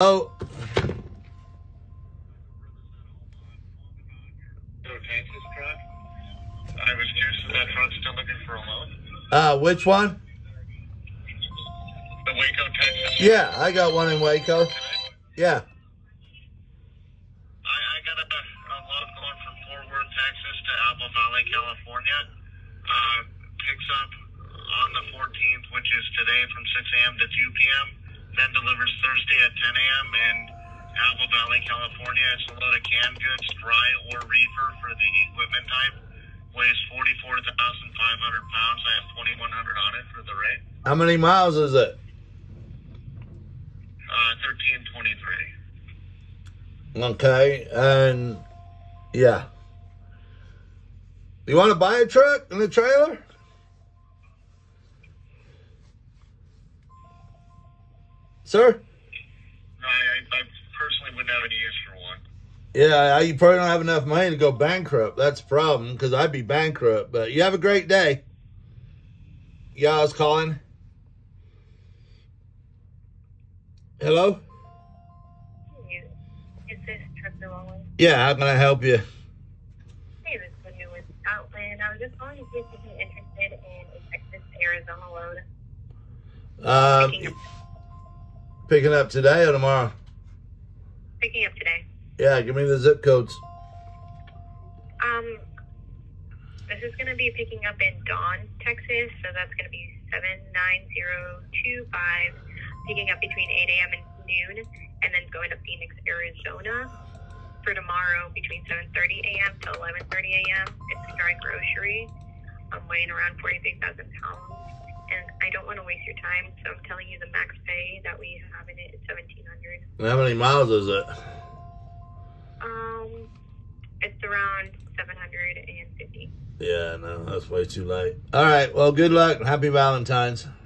Oh, Texas truck. I was curious if that truck's still looking for a loan. uh, which one? The Waco, Texas. Yeah, I got one in Waco. Today? Yeah. I, I got a, a load going from Fort Worth, Texas to Apple Valley, California. Uh, picks up on the 14th, which is today from 6 a.m. to 2 p.m. Then delivers Thursday at 10 a.m. in Apple Valley, California. It's a load of canned goods, dry or reefer for the equipment type. Weighs 44,500 pounds. I have 2,100 on it for the rate. How many miles is it? Uh, 1323. Okay, and yeah. You want to buy a truck and a trailer? Sir? No, I, I personally wouldn't have any use for one. Yeah, you probably don't have enough money to go bankrupt. That's the problem, because I'd be bankrupt. But you have a great day. Yeah, I was calling. Hello? Is this truck the wrong one? Yeah, how can I help you? Hey, this is new with Outland. I was just calling to see if you're interested in a Texas Arizona load. Uh, Picking up, today or tomorrow? picking up today. Yeah, give me the zip codes. Um, this is going to be picking up in Dawn, Texas. So that's going to be 79025. Picking up between 8 a.m. and noon. And then going to Phoenix, Arizona for tomorrow between 7.30 a.m. to 11.30 a.m. It's a dry grocery. I'm weighing around 46,000 pounds. And I don't want to waste your time, so I'm telling you the max pay that we have in it is 1700 And how many miles is it? Um, it's around 750 Yeah, no, that's way too late. All right, well, good luck. Happy Valentine's. Happy Valentine's.